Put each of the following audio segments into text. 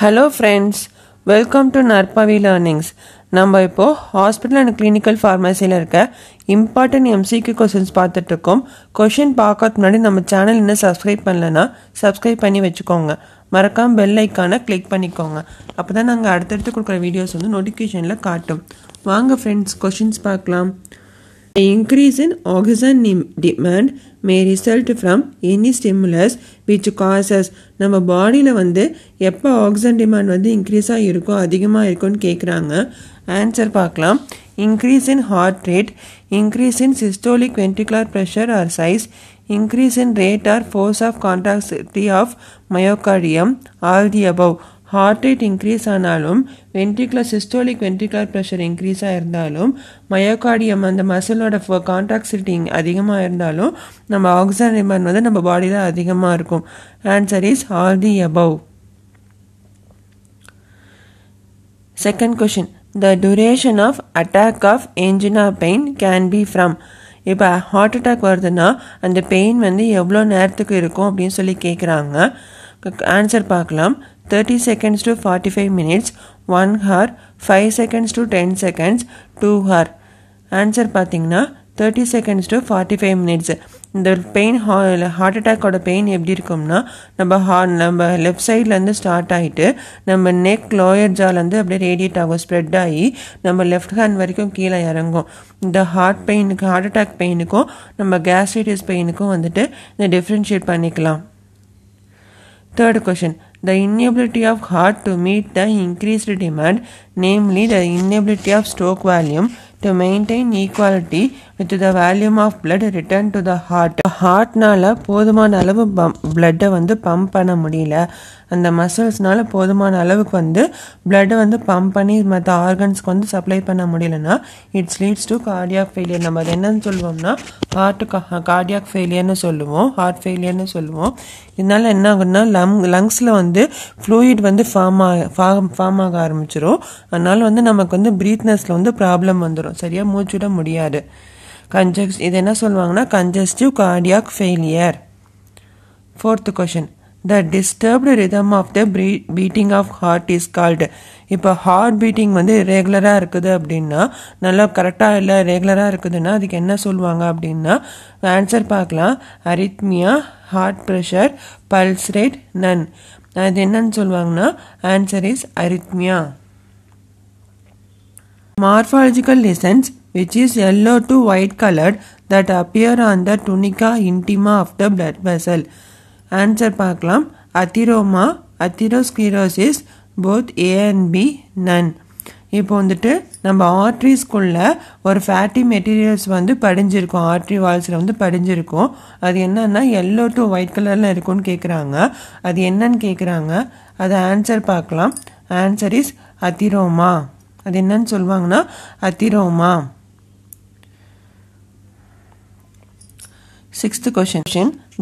Hello friends welcome to Narpavi learnings நம்ம இப்போது hospital and clinical ஃபார்மசியில் இருக்க இம்பார்ட்டன்ட் எம்சிக்கு கொஷின்ஸ் பார்த்துட்ருக்கோம் கொஷின் பார்க்கறதுக்கு முன்னாடி நம்ம சேனல் இன்னும் சப்ஸ்கிரைப் பண்ணலன்னா சப்ஸ்கிரைப் பண்ணி வச்சுக்கோங்க. மறக்காமல் பெல் ஐக்கானை கிளிக் பண்ணிக்கோங்க. அப்போ தான் நாங்கள் அடுத்தடுத்து கொடுக்குற வீடியோஸ் வந்து நோட்டிஃபிகேஷனில் காட்டும். வாங்க ஃப்ரெண்ட்ஸ் கொஷின்ஸ் பார்க்கலாம். The increase in oxygen may demand may result from any stimulus which causes. நம்ம பாடியில் வந்து எப்போ ஆக்சிஜன் டிமாண்ட் வந்து இன்க்ரீஸாக இருக்கோ அதிகமாக இருக்கும்னு கேட்குறாங்க ஆன்சர் பார்க்கலாம். Increase in heart rate increase in systolic ventricular pressure or size increase in rate or force of contraction of myocardium all the above heart rate increase ஆனாலும் வென்ட்ரிகுலர் சிஸ்டோலிக் வென்ட்ரிகுலர் ப்ரெஷர் இன்க்ரீஸாக இருந்தாலும் myocardium அந்த மசிலோட கான்ட்ராக்சிட்டி அதிகமாக இருந்தாலும் நம்ம oxygen demand வந்து நம்ம பாடியில் அதிகமாக இருக்கும். Answer is all the above second question the duration of attack of angina pain can be from இப்போ ஹார்ட் அட்டாக் வருதுன்னா அந்த பெயின் வந்து எவ்வளோ நேரத்துக்கு இருக்கும் அப்படின்னு சொல்லி கேட்குறாங்க ஆன்சர் பார்க்கலாம். Thirty seconds to forty five minutes one hour five seconds to ten seconds two hour answer பார்த்தீங்கன்னா thirty seconds to forty five minutes இந்த பெயின் ஹா ஹார்ட் அட்டாக்கோட பெயின் எப்படி இருக்கும்னா நம்ம ஹா நம்ம லெஃப்ட் சைட்லேருந்து ஸ்டார்ட் ஆகிட்டு நம்ம நெக் லோயர் ஜாலேருந்து அப்படியே ரேடியேட் ஆகும் ஸ்ப்ரெட் ஆகி நம்ம லெஃப்ட் ஹேண்ட் வரைக்கும் கீழே இறங்கும். இந்த ஹார்ட் பெயினுக்கு ஹார்ட் அட்டாக் பெயினுக்கும் நம்ம கேஸ்ட்ரைட்டிஸ் பெயினுக்கும் வந்துட்டு இந்த டிஃப்ரென்ஷியேட் பண்ணிக்கலாம். Third question The inability of heart to meet the increased demand, namely the inability of stroke volume, to maintain equality with the volume of blood return to the heart ஹார்ட்னால போதுமான அளவு பம் பிளட்டை வந்து pump பண்ண முடியல. அந்த மசில்ஸ்னால போதுமான அளவுக்கு வந்து பிளட்டை வந்து பம்ப் பண்ணி மற்ற ஆர்கன்ஸ்க்கு வந்து சப்ளை பண்ண முடியலன்னா it's leads to cardiac failure நம்ம அது என்னன்னு சொல்லுவோம்னா ஹார்ட் கார்டியாக் ஃபெயிலியர்னு சொல்லுவோம் ஹார்ட் ஃபெயிலியர்னு சொல்லுவோம். இதனால என்ன ஆகும்னா லங் லங்ஸில் வந்து ஃப்ளூயிட் வந்து ஃபார்ம் ஆக ஃபார்ம் ஃபார்ம் ஆக ஆரம்பிச்சிடும் அதனால வந்து நமக்கு வந்து ப்ரீத்னஸில் வந்து ப்ராப்ளம் வந்துடும் சரியாக மூச்சுவிட முடியாது. கன்ஜெக்ஸ் இது என்ன சொல்லுவாங்கன்னா congestive cardiac failure fourth question the disturbed rhythm of the beating of heart is called இப்போ ஹார்ட் பீட்டிங் வந்து ரெகுலராக இருக்குது அப்படின்னா நல்லா கரெக்டாக இல்லை ரெகுலராக இருக்குதுன்னா அதுக்கு என்ன சொல்லுவாங்க அப்படின்னா ஆன்சர் பார்க்கலாம். Arrhythmia heart pressure pulse rate none அது என்னன்னு சொல்லுவாங்கன்னா answer is arrhythmia morphological lesions which is yellow to white colored that appear on the tunica intima of the blood vessel. Answer பார்க்கலாம். Atheroma atherosclerosis both A and B none இப்போ வந்துட்டு நம்ம ஆர்ட்ரிஸ்குள்ள ஒரு fatty materials வந்து படிஞ்சிருக்கும். Artery வால்ஸில் வந்து படிஞ்சிருக்கும். அது என்னன்னா yellow to white கலரில் இருக்கும்னு கேட்குறாங்க அது என்னன்னு கேட்குறாங்க அது ஆன்சர் பார்க்கலாம். ஆன்சர் இஸ் அத்திரோமா அது என்னன்னு சொல்லுவாங்கன்னா அத்திரோமா Sixth question.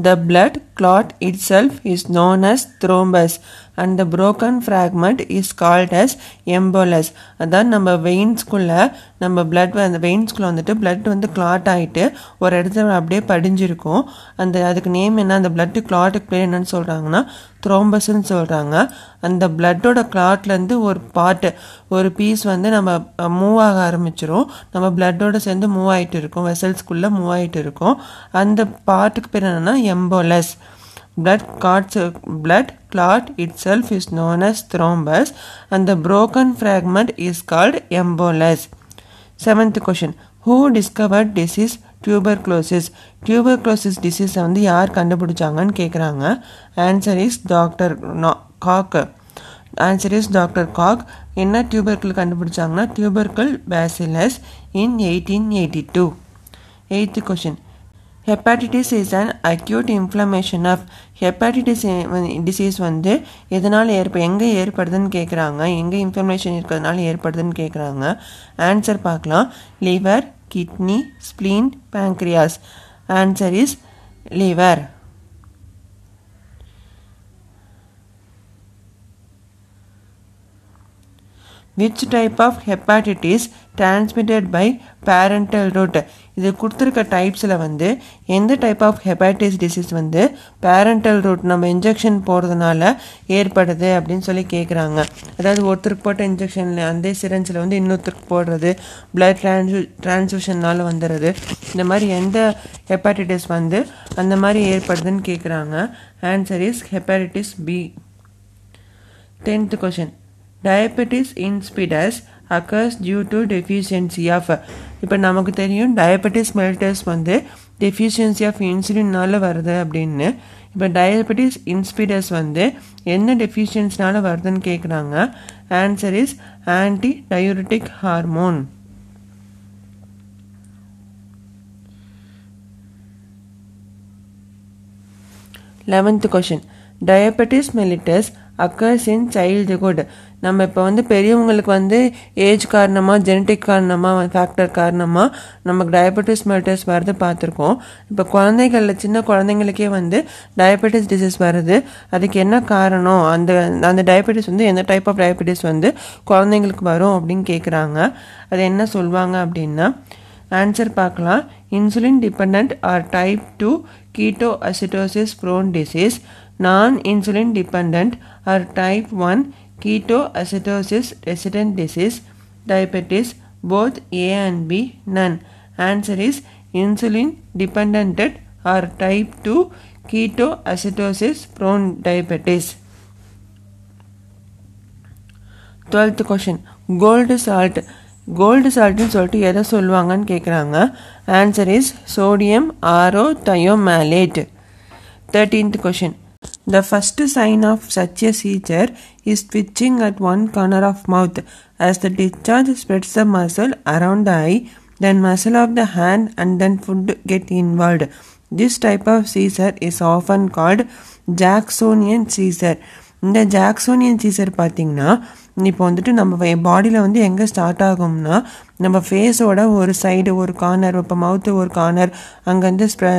The blood clot itself is known as thrombus and the broken fragment is called as embolus. அதான் நம்ம வெயின்ஸ்குள்ள நம்ம பிளட் அந்த வெயின்ஸ்குள்ள வந்துட்டு பிளட் வந்து கிளாட் ஆகிட்டு ஒரு இடத்துல அப்படியே படிஞ்சிருக்கும். அந்த அதுக்கு நேம் என்ன? அந்த பிளட்டு கிளாட்டுக்கு பேர் என்னன்னு சொல்கிறாங்கன்னா த்ரோம்பஸ்ன்னு சொல்கிறாங்க அந்த பிளட்டோட கிளாட்லேருந்து ஒரு பார்ட்டு ஒரு பீஸ் வந்து நம்ம மூவ் ஆக ஆரம்பிச்சிரும். நம்ம பிளட்டோட சேர்ந்து மூவ் ஆகிட்டு இருக்கும். வெசல்ஸ்குள்ளே மூவ் ஆகிட்டு இருக்கும். அந்த பார்ட்டுக்கு பேர் என்னென்னா embolus blood clots blood clot itself is known as thrombus and the broken fragment is called embolus seventh question who discovered disease tuberculosis tuberculosis disease வந்து யார் கண்டுபிடிச்சாங்கன்னு கேட்குறாங்க answer is doctor Koch answer is doctor Koch என்ன tubercle கண்டுபிடிச்சாங்கன்னா tubercle bacillus in eighteen eighty two eighth question hepatitis is an acute inflammation of hepatitis disease வந்து எதனால் ஏற்ப எங்கே ஏற்படுதுன்னு கேட்குறாங்க எங்கே இன்ஃப்ளமேஷன் இருக்கிறதுனால ஏற்படுதுன்னு கேட்குறாங்க ஆன்சர் பார்க்கலாம். Liver kidney spleen pancreas answer is liver which type of hepatitis transmitted by parental route இது கொடுத்துருக்க டைப்ஸில் வந்து எந்த டைப் ஆஃப் ஹெப்பாட்டிஸ் டிசீஸ் வந்து பேரண்டல் ரூட் நம்ம இன்ஜெக்ஷன் போடுறதுனால ஏற்படுது அப்படின்னு சொல்லி கேட்குறாங்க அதாவது ஒருத்தருக்கு போட்ட இன்ஜெக்ஷனில் அந்த சிரஞ்சில் வந்து இன்னொருத்தருக்கு போடுறது பிளட் டிரான்ஸ்யூ டிரான்ஸ்ஃபியூஷனால் வந்துடுது இந்த மாதிரி எந்த ஹெப்பாட்டிட்டிஸ் வந்து அந்த மாதிரி ஏற்படுதுன்னு கேட்குறாங்க answer is hepatitis B tenth question diabetes insipidus occurs due to deficiency of இப்போ நமக்கு தெரியும் டயபெட்டிஸ் மெல்டஸ் வந்து டெஃபிஷியன்சி ஆஃப் இன்சுலினால் வருது அப்படின்னு. இப்போ டயபெட்டிஸ் இன்ஸ்பிடஸ் வந்து என்ன டெஃபிஷியன்சினால வருதுன்னு கேட்குறாங்க answer is antidiuretic hormone eleventh question diabetes mellitus occurs in childhood நம்ம இப்போ வந்து பெரியவங்களுக்கு வந்து ஏஜ் காரணமாக ஜெனட்டிக் காரணமாக ஃபேக்டர் காரணமாக நமக்கு டயபெட்டிஸ் மெலிட்டஸ் வர்றது பார்த்துருக்கோம். இப்போ குழந்தைகளில் சின்ன குழந்தைங்களுக்கே வந்து டயபெட்டிஸ் டிசீஸ் வருது அதுக்கு என்ன காரணம்? அந்த அந்த டயபெட்டிஸ் வந்து எந்த டைப் ஆஃப் டயபெட்டிஸ் வந்து குழந்தைங்களுக்கு வரும் அப்படின்னு கேட்குறாங்க அது என்ன சொல்லுவாங்க அப்படின்னா ஆன்சர் பார்க்கலாம். Insulin depend or type two ketoacidosis prone disease நான் insulin dependent or type one ketoacidosis resistant disease diabetes both A and B none answer is insulin dependent or type two ketoacidosis prone diabetes twelfth question cold salt cold சால்ட்னு சொல்லிட்டு எதை சொல்லுவாங்கன்னு கேட்குறாங்க answer is sodium aurothiomalate thirteenth question The first sign of such a seizure is twitching at one corner of mouth. As the discharge spreads the muscle around the eye, then muscle of the hand and then food get involved. This type of seizure is often called Jacksonian seizure. இந்த ஜாக்சோனியன் Caesar பார்த்தீங்கன்னா இப்போ வந்துட்டு நம்ம பாடியில் வந்து எங்கே start ஆகும்னா நம்ம ஃபேஸோட ஒரு சைடு ஒரு கார்னர் இப்போ மவுத்து ஒரு கார்னர் அங்கேருந்து ஸ்ப்ரெ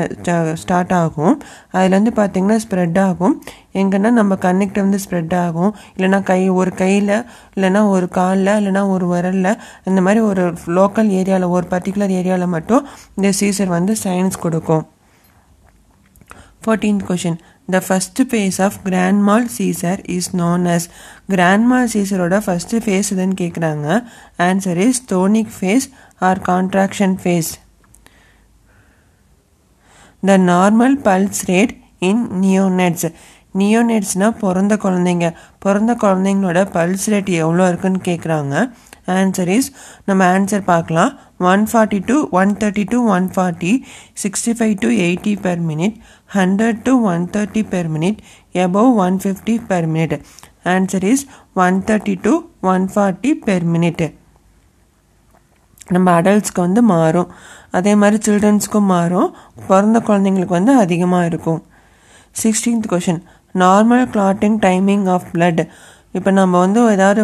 ஸ்டார்ட் ஆகும். அதுலேருந்து பார்த்திங்கன்னா ஸ்ப்ரெட் ஆகும். எங்கன்னா நம்ம கண்ணுக்கிட்ட வந்து ஸ்ப்ரெட் ஆகும். இல்லைனா கை ஒரு கையில் இல்லைனா ஒரு காலில் இல்லைனா ஒரு விரலில் இந்த மாதிரி ஒரு லோக்கல் ஏரியாவில் ஒரு பர்டிகுலர் ஏரியாவில் மட்டும் இந்த சீசர் வந்து சயின்ஸ் கொடுக்கும். Fourteenth question the first phase of grand mal seizure is known as grand mal சீசரோட first phase எதுன்னு கேட்குறாங்க answer is tonic phase or contraction phase the normal pulse rate in neonates. நியோநெட்ஸ்னால் பிறந்த குழந்தைங்க. பிறந்த குழந்தைங்களோட pulse rate எவ்வளோ இருக்குன்னு கேட்குறாங்க ஆன்சர் இஸ் நம்ம ஆன்சர் பார்க்கலாம். One forty to one thirty to one forty sixty five to eighty per minute hundred to one thirty per minute above one minute. Per minute answer is one thirty minute. One forty per minute நம்ம அடல்ட்ஸ்க்கு வந்து மாறும். அதே மாதிரி சில்ட்ரன்ஸ்க்கும் மாறும். பிறந்த குழந்தைங்களுக்கு வந்து அதிகமாக இருக்கும். Sixteenth question normal clotting timing of blood இப்போ நம்ம வந்து ஏதாவது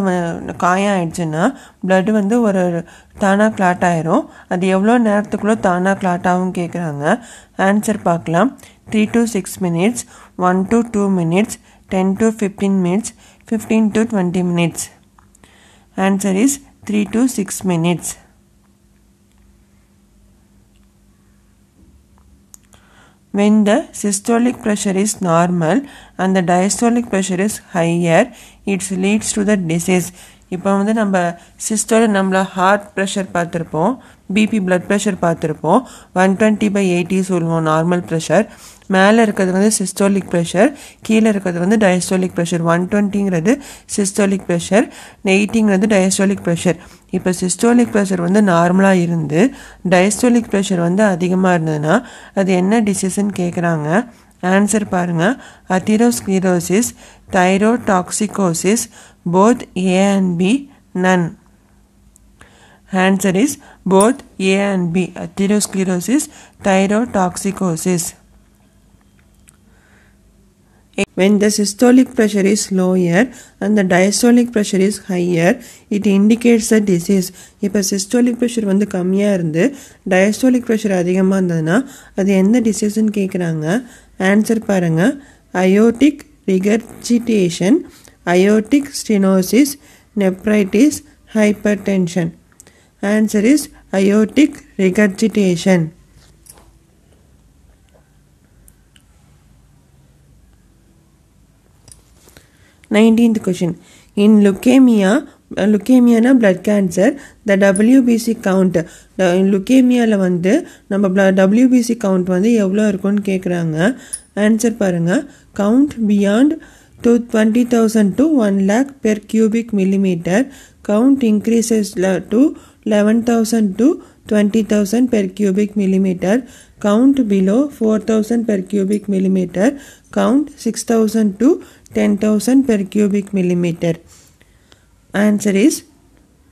காயம் ஆயிடுச்சுன்னா பிளட் வந்து ஒரு தானாக கிளாட் ஆயிரும். அது எவ்வளோ நேரத்துக்குள்ளே தானாக கிளாட்டாகவும் கேட்குறாங்க ஆன்சர் பார்க்கலாம் three to six minutes one to two minutes ten to fifteen minutes fifteen to twenty minutes answer is three to six minutes when the systolic pressure is normal and the diastolic pressure is higher it leads to the disease இப்போ வந்து நம்ம சிஸ்டோட நம்மள heart pressure பார்த்துருப்போம் BP blood pressure பார்த்துருப்போம் one twenty by eighty சொல்லுவோம் normal pressure மேலே இருக்கிறது வந்து சிஸ்டோலிக் ப்ரெஷர் கீழே இருக்கிறது வந்து டயஸ்டோலிக் ப்ரெஷர் ஒன் டுவெண்ட்டிங்கிறது சிஸ்டோலிக் ப்ரெஷர் எயிட்டிங்கிறது டயஸ்டோலிக் ப்ரெஷர் இப்போ சிஸ்டோலிக் ப்ரெஷர் வந்து நார்மலாக இருந்து டயஸ்டோலிக் ப்ரெஷர் வந்து அதிகமாக இருந்ததுன்னா அது என்ன டிசீஸ்ன்னு கேட்குறாங்க ஆன்சர் பாருங்கள் atherosclerosis thyrotoxicosis both A and B none answer is both A and B atherosclerosis thyrotoxicosis When the systolic pressure is lower and the diastolic pressure is higher, it indicates the disease. இப்போ systolic pressure வந்து கம்மியாக இருந்து diastolic pressure அதிகமாக இருந்ததுன்னா அது எந்த டிசீஸ்ன்னு கேட்குறாங்க answer பாருங்கள் aortic regurgitation aortic stenosis nephritis hypertension. Answer is aortic regurgitation. Nineteenth question in leukaemia லுக்கேமியானா blood cancer the WBC count லுக்கேமியாவில் வந்து நம்ம ப்ள டபிள்யூபிசி கவுண்ட் வந்து எவ்வளோ இருக்குன்னு கேட்குறாங்க ஆன்சர் பாருங்கள் count beyond two twenty thousand to one lakh per cubic millimetre count increases to eleven thousand to twenty thousand per cubic millimetre count below four thousand per cubic millimetre count six thousand to 10,000 per cubic millimeter. Answer is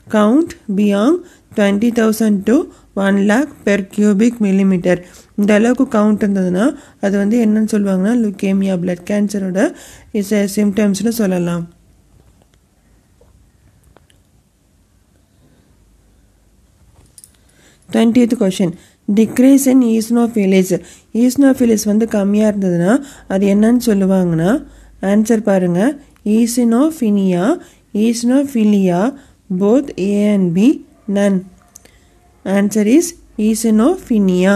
count beyond 20,000 to 1 lakh per cubic millimeter. இந்த அளவுக்கு count இருந்ததுன்னா அது வந்து என்னன்னு சொல்லுவாங்கன்னா leukaemia blood கேன்சரோட is சிம்டம்ஸ்னு சொல்லலாம் twentieth question decrease in eosinophils eosinophils வந்து கம்மியாக இருந்ததுன்னா அது என்னன்னு சொல்லுவாங்கன்னா ஆன்சர் பாருங்கள் eosinopenia eosinophilia both A and B none answer is eosinopenia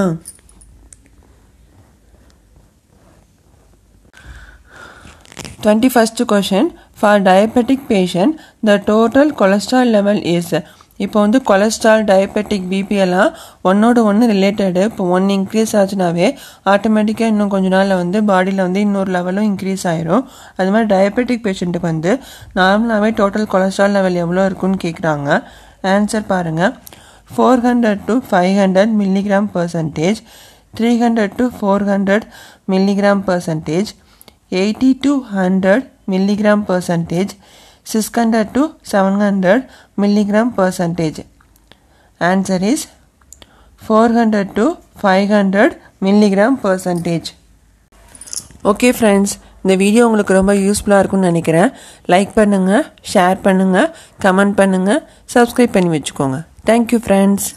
twenty first question for diabetic patient the total cholesterol level is இப்போ வந்து கொலஸ்ட்ரால் டயபெட்டிக் பிபி எல்லாம் ஒன்னோட ஒன்று ரிலேட்டடு இப்போ ஒன் இன்க்ரீஸ் ஆச்சுனாவே ஆட்டோமேட்டிக்காக இன்னும் கொஞ்ச நாளில் வந்து பாடியில் வந்து இன்னொரு லெவலும் இன்க்ரீஸ் ஆயிரும். அது மாதிரி டயபெட்டிக் பேஷண்ட்டுக்கு வந்து நார்மலாகவே டோட்டல் கொலஸ்ட்ரால் லெவல் எவ்வளோ இருக்குன்னு கேட்குறாங்க ஆன்சர் பாருங்கள் four hundred to five hundred milligram percentage three hundred to four hundred milligram percentage eighty to hundred milligram percentage six hundred to seven hundred milligram percentage answer is four hundred to five hundred milligram percentage okay friends இந்த video உங்களுக்கு ரொம்ப யூஸ்ஃபுல்லாக இருக்கும்னு நினைக்கிறேன். Like பண்ணுங்கள் share பண்ணுங்கள் comment பண்ணுங்கள் subscribe பண்ணி வச்சுக்கோங்க. Thank you friends